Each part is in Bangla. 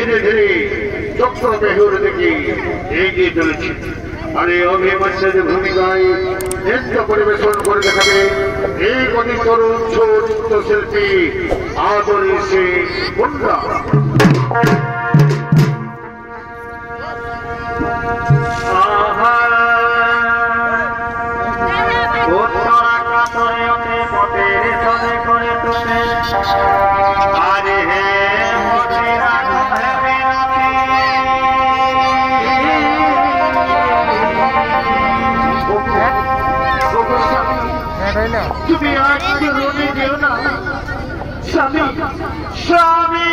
ধীরে ধীরে চক্র মেহর দিকে এগিয়ে চলেছে। আর এই অভিমাসের ভূমিকায় নৃত্য পরিবেশন করে দেখাবে এই গতি তরুণ শিল্পী আদরী সে মুন্ডা তুমি আজকে রোদে যেও না। স্বামী স্বামী!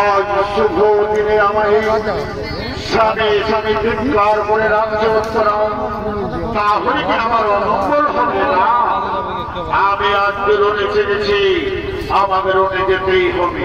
আজ শুভ দিনে আমায় স্বামী স্বামী চিৎকার করে রাজ্য উত্তরাও। তাহলে কি আমার অনম্বর হবে না? আমি আজকে রোদে ছেড়েছি আমাকে রোদে যেতেই হবে।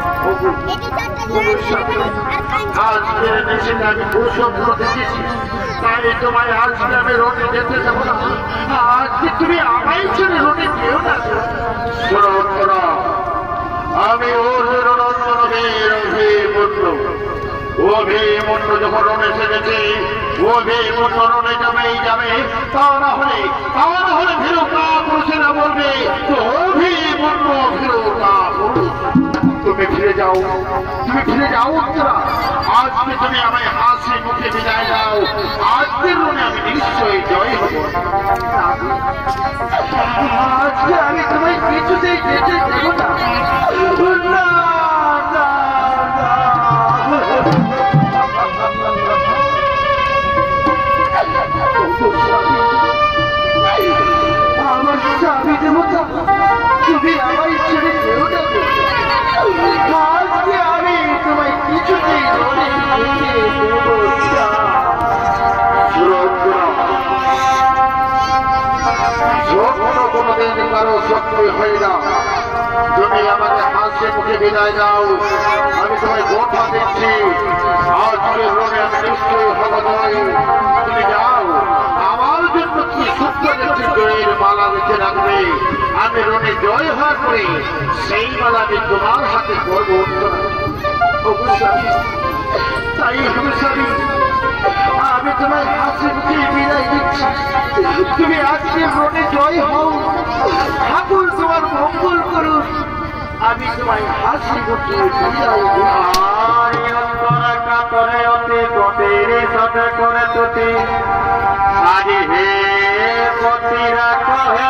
আজকের দেশে আমি দুঃস্বপ্ন দেখেছি তাই তোমায় আজকে আমি রোডে যেতে না আজকে তুমি না আমি অভিমন্য যাবে না হলে তা না হলে পুরুষেরা বলবে অভিমন্য ভীরুকা পুরুষ তুমি ফিরে যাও তুমি ফিরে যাও উত্তরা আজকে তুমি আমায় হাসি মুখে বিদায় দাও আজকের রণে আমি নিশ্চয়ই জয় হব আজকে আমি তোমায় কিছুতেই যেতে দেব তুমি আমি তোমায় কথা দিচ্ছি আজকে রোগে আমি তুমি যাও আমার তুমি সত্য একটি জয়ের মালা রেখে রাখবে আমি রোগে জয় হওয়ার পরে সেই মালা আমি তোমার হাতে করব। তাই স্বামী আমি তোমার হাসি মুখে বিদায় দিচ্ছি তুমি আজকে মনে জয় হও। ঠাকুর তোমার মঙ্গল করুন আমি তোমায় হাসি মুখে বিদায় আরে হে পতিরা কহে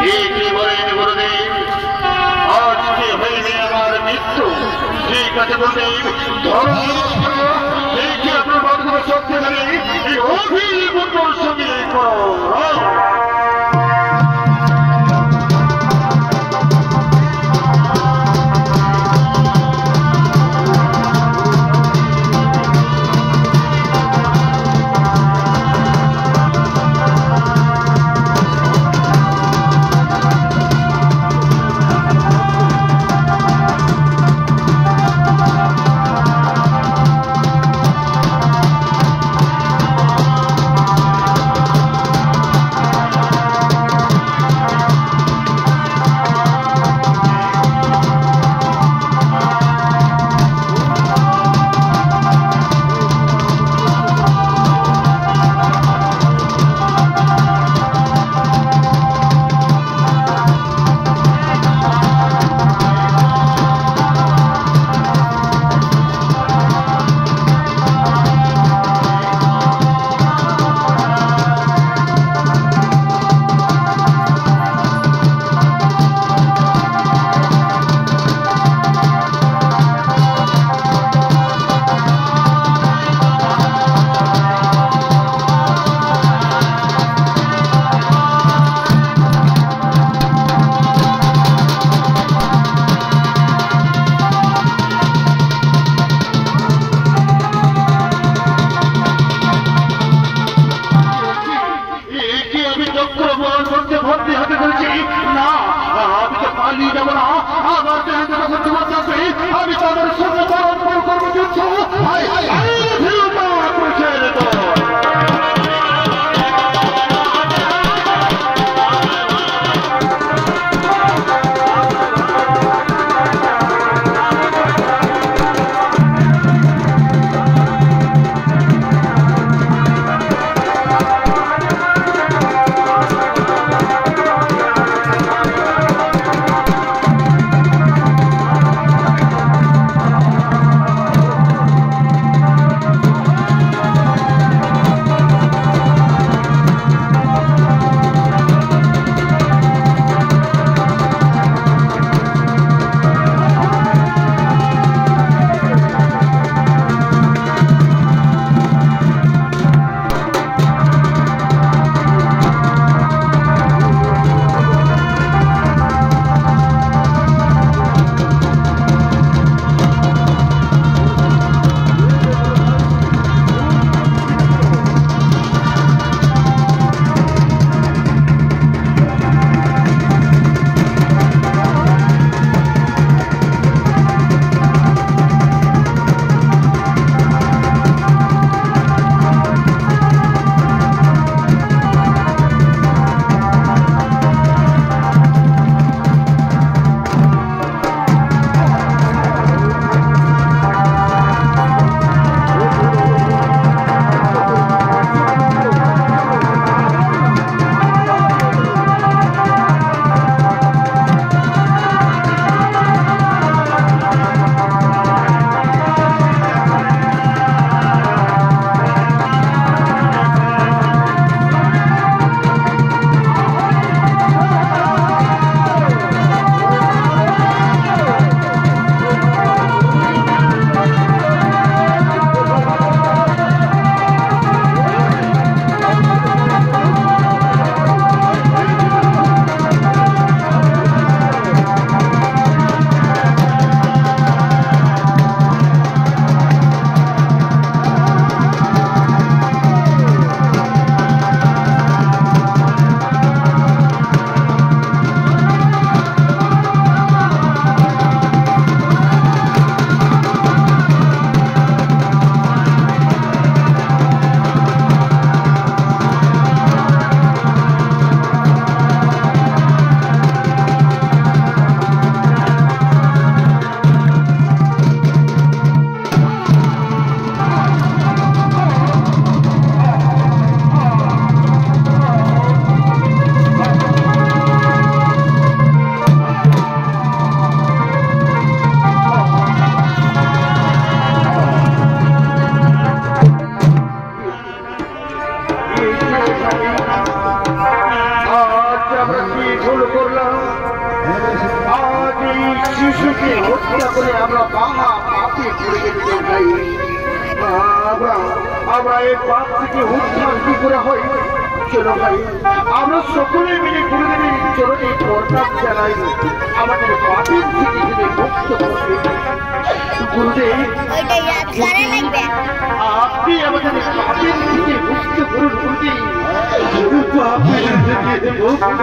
কি বলেন গুরুদেব। আজকে হইবে আমার মৃত্যু ঠিক আছে গুরুদেব ধর অস্ত্র দেখি আপনার মাধ্যম শক্তি এই অভিমন্ডল সঙ্গে করো। শিশুকে হত্যা করে আমরা বাংলা পাপে পড়ে গেছি ভাই আমরা আমরা এই পাপ থেকে উদ্ধার কি করে হয়? চলো ভাই আমরা সকলে মিলে গুরুদেবের চরণে প্রণাম জানাই আমাদের পাপের থেকে তিনি মুক্ত করবে গুরুদেব ওইটা ইয়াদ করে লাগবে। আপনি আমাদের পাপের থেকে মুক্ত করুন গুরুদেব। পাপের থেকে মুক্ত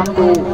아이